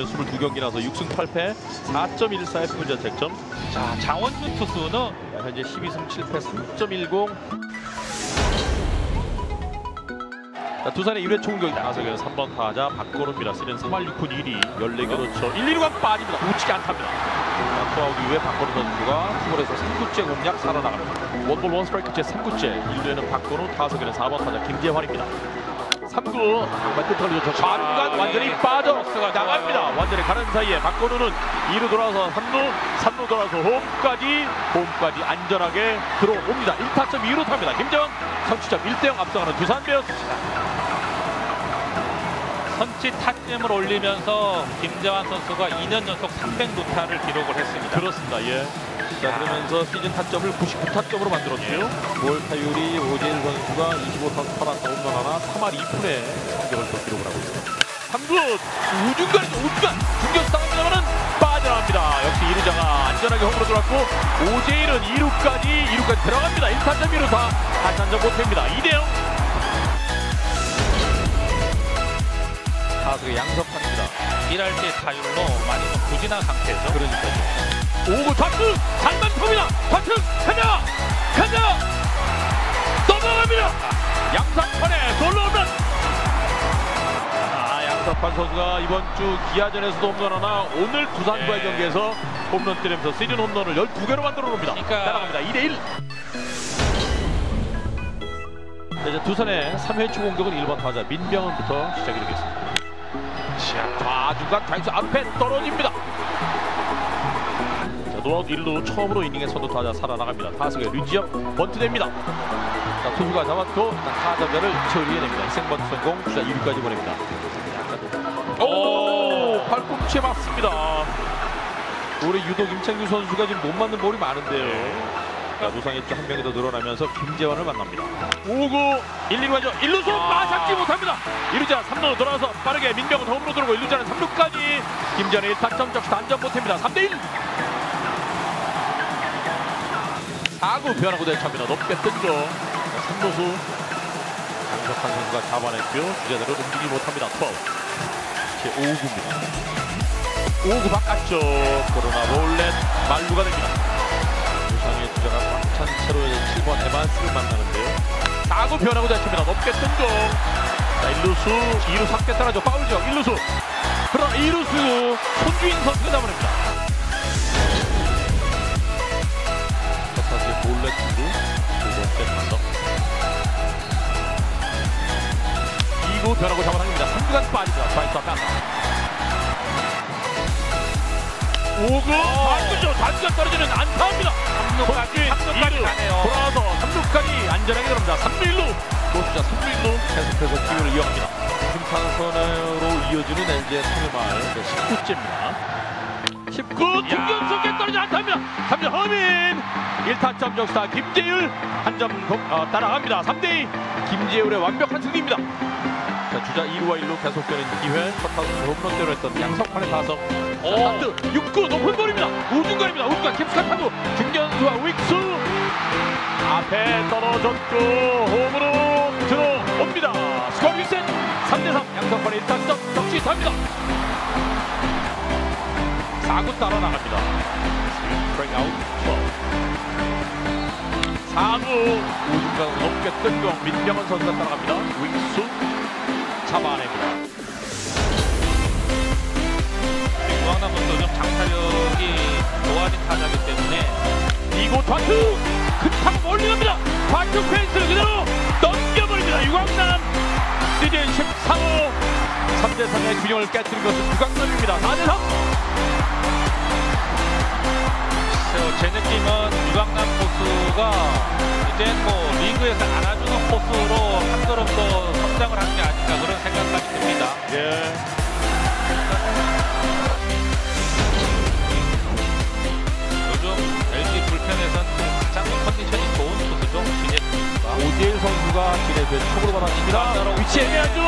시즌 22경기라서 6승 8패 4.14의 평균 자책점 자, 장원준 투수는 자, 현재 12승 7패 3.10 자, 두산의 1회 총격 나서기는 3번 타자 박건우입니다. 시즌 3할 6푼 1리 14개 도루 1, 2루간 빠집니다. 우측에 안타입니다. 자, 투아웃 이후에 박건우 선수가 투볼에서 3구째 공략 살아나갑니다. 원볼 원스트라이크 제 3구째 1루에는 박건우 타석에는 4번 타자 김재환입니다. 3구 맞대 털리죠. 좌중간 완전히 빠져 나갑니다. 완전히 가는 사이에 박건우는 2루 돌아서 3루, 3루 돌아서 홈까지 홈까지 안전하게 들어옵니다. 1타점 2루 탑니다. 김재환 선취점 1대0 앞서가는 두산 베어스. 선취 타점을 올리면서 김재환 선수가 2년 연속 300루타를 기록을 했습니다. 그렇습니다. 예. 자 그러면서 시즌 타점을 99타점으로 만들었고요. 볼 타율이 오재일 선수가 25타수 8안타 홈런 하나 3할 2푼의 성적을 또 기록을 하고 있습니다. 3구 우중간에서 우중간 중견수 당합니다만은 빠져나갑니다. 역시 이루자가 안전하게 홈으로 돌았고 오재일은 2루까지 2루까지 들어갑니다. 1타점 2루타 한타점 못합니다. 2대0 타석의 양석환입니다. 1할 때 타율로 많이 좀 부진한 상태죠. 그러니까요. 오구 좌측 잘만 톱니다. 좌측 가자 가자 넘어갑니다. 양상판의 솔로 홈런. 아 양상판 선수가 이번 주 기아전에서도 홈런 하나 오늘 두산과의 예. 경기에서 홈런 때리면서 시즌 홈런을 12개로 만들어 놓습니다. 그러니까- 따라갑니다. 2대1. 이제 두산의 3회 초 공격은 1번 타자 민병헌부터 시작이 되겠습니다. 좌중간 좌익수 앞에 떨어집니다. 자, 노아웃 1루 처음으로 이닝에 선두 타자 살아나갑니다. 타석에 류지혁 번트됩니다. 자, 투수가 잡았고 타자 주자를 처리해냅니다. 희생번트 성공 주자 2루까지 보냅니다. 오 팔꿈치에 맞습니다. 올해 유독 임찬규 선수가 지금 몸 맞는 볼이 많은데요. 자, 누상에 한 명이 더 늘어나면서 김재환을 만납니다. 5구 1, 2루 가죠. 1루수 아. 맞 1루자 3루로 돌아서 빠르게 민병은 홈으로 들어오고 1루자는 3루까지 김재환의 1타점 적시 단점 못합니다. 3대1 4구 변하고 대차입니다. 높게 뜬죠. 3루수 장석환 선수가 잡아냈고요. 주자대로 움직이지 못합니다. 12제 5구입니다. 5구 바깥쪽 그러나 롤렛 말루가 됩니다. 부상의 주자가 꽉찬 채로 7번 에반스를 만나는데요. 4구 변하고 대차입니다. 높게 뜬죠. 자 1루수 2루 3개 따라줘 파울죠. 1루수 그러나 2루수 손주인 선수가 잡아냅니다. 자, 사실 몰래 투구 두 번째 타석 2구 변하고 잡아당깁니다. 3구간 빠집니다. 좌익수 앞에 안타 5구 반구죠. 단수가 떨어지는 안타입니다. 3루까지, 3루까지 가네요. 돌아와서 3루까지 안전하게 들어갑니다. 3루 1루 노주자 3루 1루 계속해서 기회를 이어갑니다. 심판 선으로 이어지는 LG의 3회 말 19째입니다. 19 중견수께 떨어진 안타입니다. 3점 허민 1타점 적시타 김재율 한점 어, 따라갑니다. 3대2 김재율의 완벽한 승리입니다. 자, 주자 2루와 1루 계속되는 기회 첫 타수 홈런대로 했던 양석환의 타석 오. 스타트 6구 높은 볼입니다. 우중간입니다. 우중간 캡스카 타구 중견수와 윅수 앞에 떨어졌고 홈으로 옵니다. 스코어 1세 3대3 양석환의 1타점 적시타입니다. 4구 따라 나갑니다. 스트라이크 아웃 4구 우중간 높게 뜬공 민병헌 선수가 따라갑니다. 윅수 잡아냅니다. 유강남 선수 좀 장타력이 좋아진 타자이기 때문에 이곳 좌투 큰 타고 몰려갑니다 좌투 펜스를 그대로 넘겨버립니다 유광남 시즌 13호 3대3의 균형을 깨뜨린 것은 유광남입니다 4대3 글쎄요, 제 느낌은 유강남 포수가 이제 뭐 리그에서 안아주는 포수로 한 걸음 더 성장을 한 게 아닌가 그런 생각까지 듭니다. 예. 오재일 선수가 진해서 촉으로 받아칩니다. 위치 애매하죠?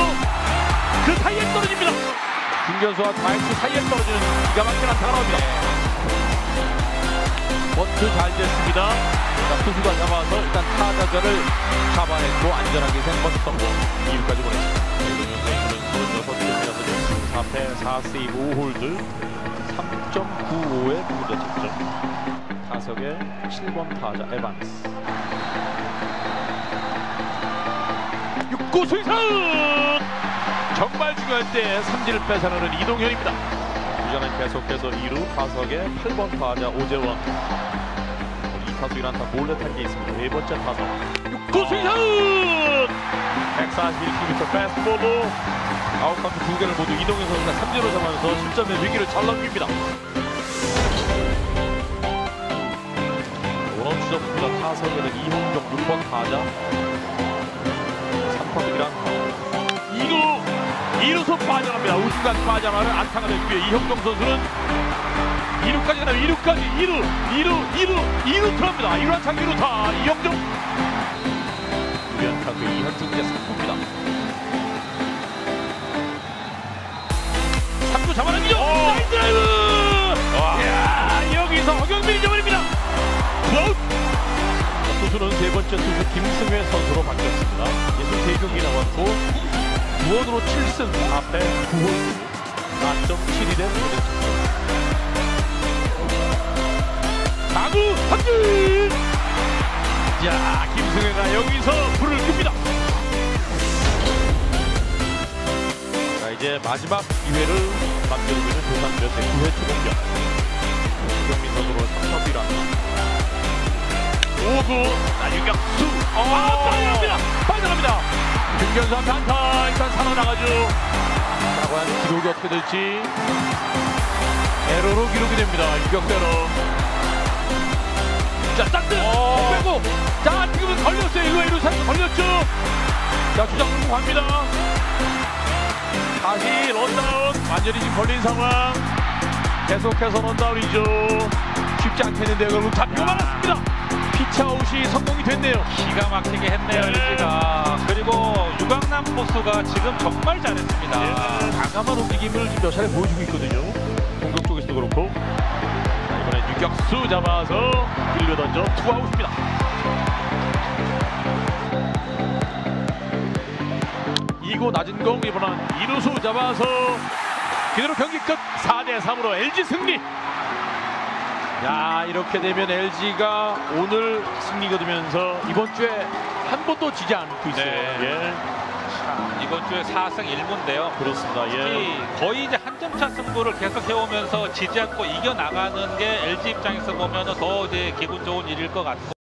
그 사이에 떨어집니다. 중견수와 좌익수 사이에 떨어지는 기가 막힌 안타가 나옵니다. 버트 잘 됐습니다. 자, 투수가 잡아서 일단 타자자를 잡아냈고 안전하게 생버트 성공 2루까지 보냈습니다 이동현 선수는 36점이라서 지금 앞에 4세이브 5홀드 3.95의 구자 책점. 타석의 7번 타자 에반스 6구 스윙선 정말 중요할 때 삼진을 뺏어내는 이동현입니다. 주자는 계속해서 2루 타석의 8번 타자 오재원. 2타수 1안타 몰래 탄 게 있습니다. 네 번째 타석. 6구 스윙선 141km 패스트볼로 아웃카운트 두 개를 모두 이동현 선수가 삼진으로 잡으면서 실점의 위기를 잘 넘깁니다. 원원 추적수가 타석에는 이홍종 6번 타자 3타수 1안타 2루 2루선 빠져납니다. 우중간 빠져나가는 안타가 됐고요. 이형종 선수는 2루까지 가면 2루까지 2루 2루 2루 2루 들어갑니다. 1루 안타 2루타 이형종 2안타 그 이현중의 3구입니다. 3구 잡아당기죠. 사인 드라이브. 여기서 허경민이 잡아냅니다. 투수는 세 번째 투수 김승회 선수로 바뀌었습니다. 63경기 나왔고 9원으로 7승 앞에 9홀 4.72대 4구 확진. 자, 김승회가 여기서 불을 끕니다. 자, 이제 마지막 기회를 남겨두고 있는 베어스의 9회 초공격. 김경민 선수로 3점 1안 5구 자, 유격수 어, 빠져나갑니다. 빠져나갑니다. 김경수 한탄타 일단 살아나가죠. 자, 과연 기록이 어떻게 될지 에러로 기록이 됩니다. 에러. 자, 딱뜨 빼고. 자, 지금은 걸렸어요. 1루 1루 사이 걸렸죠. 자, 주장 갑니다. 다시 런다운. 완전히 지금 걸린 상황. 계속해서 런다운이죠. 쉽지 않겠는데요. 결국 잡히고 말았습니다. 피치아웃이 성공이 됐네요. 기가 막히게 했네요, 네. LG가. 그리고 유강남 포수가 지금 정말 잘했습니다. 과감한 움직임을 지금 몇 차례 보여주고 있거든요. 공격 쪽에서도 그렇고. 자, 이번엔 유격수 잡아서 1루 던져 투아웃입니다. 이고 낮은 공 이번엔 2루수 잡아서 그대로 경기 끝 4대 3으로 LG 승리. 야 이렇게 되면 LG가 오늘 승리 거두면서 이번 주에 한 번도 지지 않고 있어요. 네. 예, 이번 주에 4승 1무인데요. 그렇습니다. 예. 거의 이제 한 점차 승부를 계속 해오면서 지지 않고 이겨 나가는 게 LG 입장에서 보면 더 이제 기분 좋은 일일 것 같고.